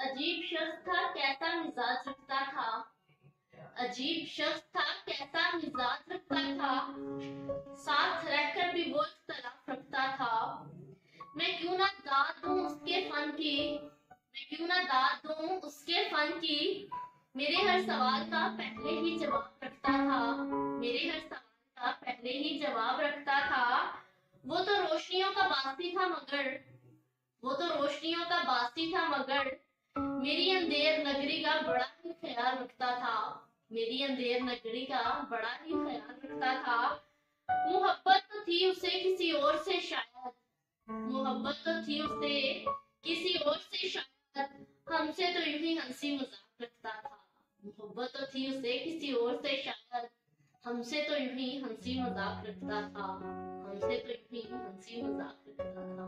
अजीब शख्स था, कैसा मिजाज रखता था? अजीब शख्स था, कैसा मिजाज रखता था? साथ रहकर भी वो इख्तलाफ रखता था। मैं क्यों ना दाद दूँ उसके फन की? मैं क्यों ना दाद दूँ उसके फन की? मेरे हर सवाल का पहले ही जवाब रखता था। मेरे हर सवाल का पहले ही जवाब रखता था। वो तो रोशनियों का बासी था मगर, वो तो रोशनियों का बासी था मगर मेरी अंधेर नगरी का बड़ा ही ख्याल रखता था। मेरी अंधेर नगरी का बड़ा ही ख्याल रखता था। मोहब्बत तो थी उसे किसी और से शायद। मोहब्बत तो थी उसे किसी और से शायद। हमसे तो यूँ ही हँसी मज़ाक रखता था। मोहब्बत तो थी उसे किसी और से शायद। हमसे तो यूँ ही हँसी मज़ाक रखता था। हमसे तो यूँ ही हँसी मज़ाक रखता था।